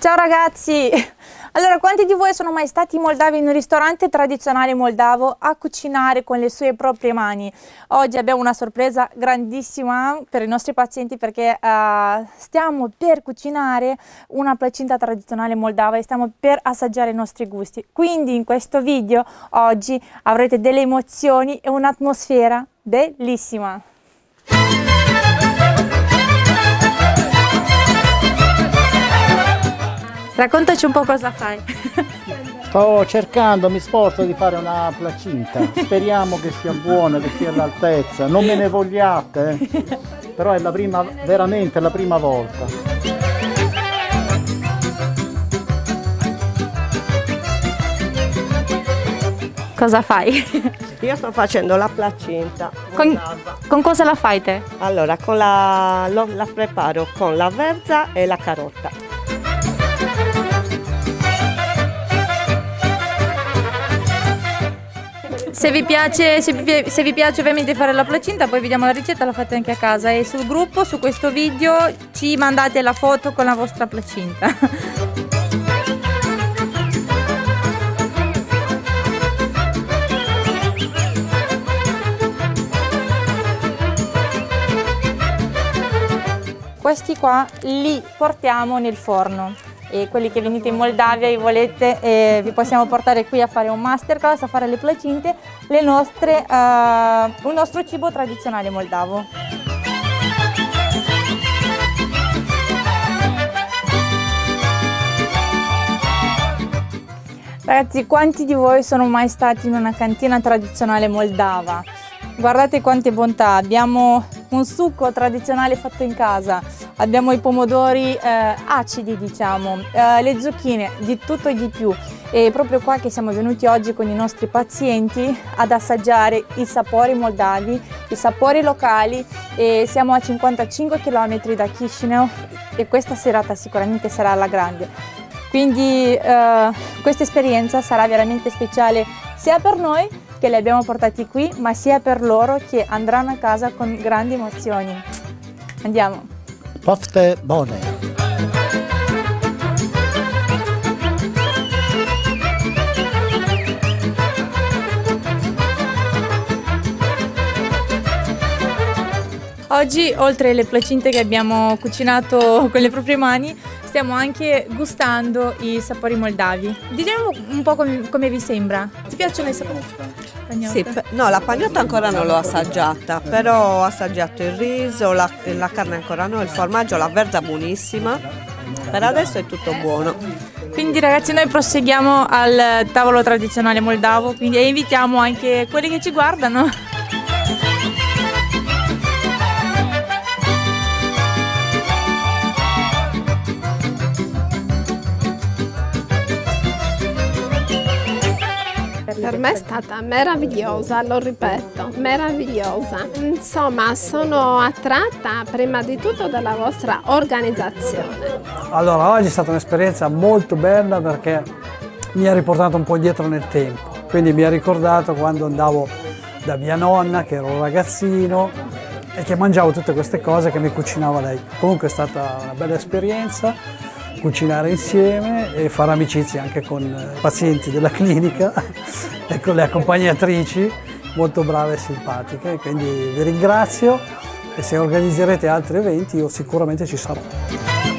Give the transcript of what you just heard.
Ciao ragazzi! Allora, quanti di voi sono mai stati in Moldavia in un ristorante tradizionale moldavo a cucinare con le sue proprie mani? Oggi abbiamo una sorpresa grandissima per i nostri pazienti perché uh, stiamo per cucinare una placinta tradizionale moldava e stiamo per assaggiare i nostri gusti. Quindi in questo video oggi avrete delle emozioni e un'atmosfera bellissima. Raccontaci un po' cosa fai. Sto cercando, mi sforzo di fare una placinta. Speriamo che sia buona, che sia all'altezza. Non me ne vogliate, eh. però è la prima, veramente la prima volta. Cosa fai? Io sto facendo la placinta. Con, con, cosa la fai te? Allora, la, lo, la preparo con la verza e la carota. Se vi, piace, se, vi, se vi piace ovviamente fare la placinta poi vediamo la ricetta, la fate anche a casa e sul gruppo, su questo video ci mandate la foto con la vostra placinta. Questi qua li portiamo nel forno e quelli che venite in Moldavia e volete eh, vi possiamo portare qui a fare un masterclass, a fare le placinte, le nostre, uh, un nostro cibo tradizionale moldavo. Ragazzi, quanti di voi sono mai stati in una cantina tradizionale moldava? Guardate quante bontà, abbiamo un succo tradizionale fatto in casa, abbiamo i pomodori eh, acidi diciamo, eh, le zucchine, di tutto e di più. E proprio qua che siamo venuti oggi con i nostri pazienti ad assaggiare i sapori moldavi, i sapori locali e siamo a 55 km da Chisinau e questa serata sicuramente sarà alla grande. Quindi eh, questa esperienza sarà veramente speciale sia per noi che li abbiamo portati qui, ma sia per loro che andranno a casa con grandi emozioni. Andiamo! Puff bone. Oggi, oltre alle placinte che abbiamo cucinato con le proprie mani, stiamo anche gustando i sapori moldavi. Diciamo un po' come, come vi sembra. Ti piacciono i sapori? Sì, no, la pagnotta ancora non l'ho assaggiata, però ho assaggiato il riso, la, la carne ancora no, il formaggio, la verza buonissima. Per adesso è tutto buono. Quindi ragazzi noi proseguiamo al tavolo tradizionale moldavo quindi invitiamo anche quelli che ci guardano Per me è stata meravigliosa, lo ripeto, meravigliosa. Insomma, sono attratta prima di tutto dalla vostra organizzazione. Allora, oggi è stata un'esperienza molto bella perché mi ha riportato un po' indietro nel tempo. Quindi mi ha ricordato quando andavo da mia nonna, che ero un ragazzino, e che mangiavo tutte queste cose che mi cucinava lei. Comunque è stata una bella esperienza cucinare insieme e fare amicizia anche con i pazienti della clinica e con le accompagnatrici molto brave e simpatiche. Quindi vi ringrazio e se organizzerete altri eventi io sicuramente ci sarò.